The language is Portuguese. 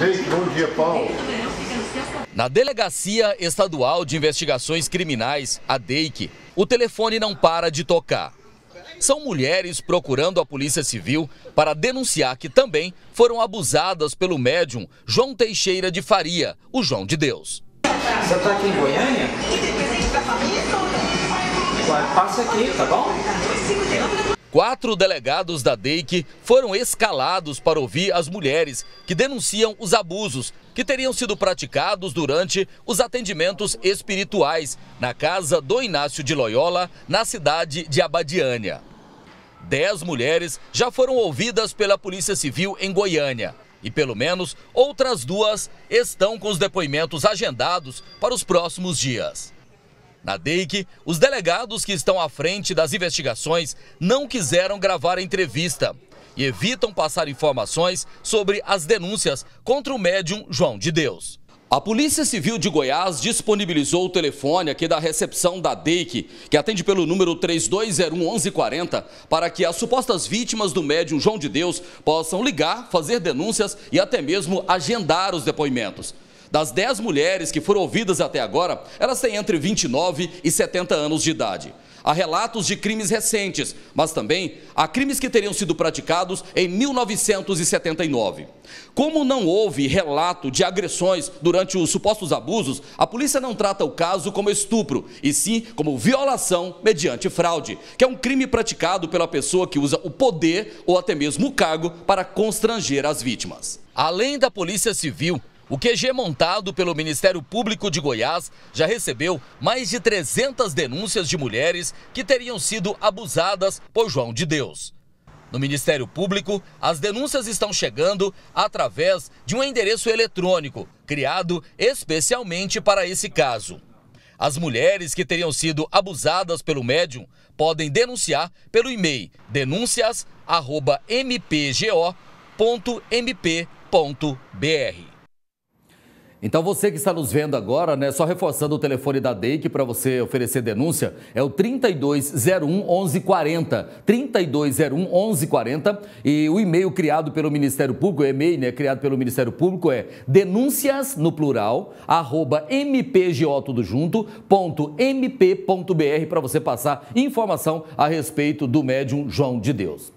Ei, bom dia, Paulo. Na Delegacia Estadual de Investigações Criminais, a DEIC, o telefone não para de tocar. São mulheres procurando a Polícia Civil para denunciar que também foram abusadas pelo médium João Teixeira de Faria, o João de Deus. Você está aqui em Goiânia? Passa aqui, tá bom? Quatro delegados da DEIC foram escalados para ouvir as mulheres que denunciam os abusos que teriam sido praticados durante os atendimentos espirituais na casa do Inácio de Loyola, na cidade de Abadiânia. Dez mulheres já foram ouvidas pela Polícia Civil em Goiânia e pelo menos outras duas estão com os depoimentos agendados para os próximos dias. Na DEIC, os delegados que estão à frente das investigações não quiseram gravar a entrevista e evitam passar informações sobre as denúncias contra o médium João de Deus. A Polícia Civil de Goiás disponibilizou o telefone aqui da recepção da DEIC, que atende pelo número 3201-1140, para que as supostas vítimas do médium João de Deus possam ligar, fazer denúncias e até mesmo agendar os depoimentos. Das 10 mulheres que foram ouvidas até agora, elas têm entre 29 e 70 anos de idade. Há relatos de crimes recentes, mas também há crimes que teriam sido praticados em 1979. Como não houve relato de agressões durante os supostos abusos, a polícia não trata o caso como estupro, e sim como violação mediante fraude, que é um crime praticado pela pessoa que usa o poder ou até mesmo o cargo para constranger as vítimas. Além da Polícia Civil, o QG montado pelo Ministério Público de Goiás já recebeu mais de 300 denúncias de mulheres que teriam sido abusadas por João de Deus. No Ministério Público, as denúncias estão chegando através de um endereço eletrônico criado especialmente para esse caso. As mulheres que teriam sido abusadas pelo médium podem denunciar pelo e-mail denúncias@mpgo.mp.br. Então você que está nos vendo agora, né, só reforçando o telefone da DEIC para você oferecer denúncia, é o 3201 1140, 3201 1140 e o e-mail criado pelo Ministério Público, o e-mail né, criado pelo Ministério Público é denúncias no plural, arroba mpgo tudo junto, ponto mp.br para você passar informação a respeito do médium João de Deus.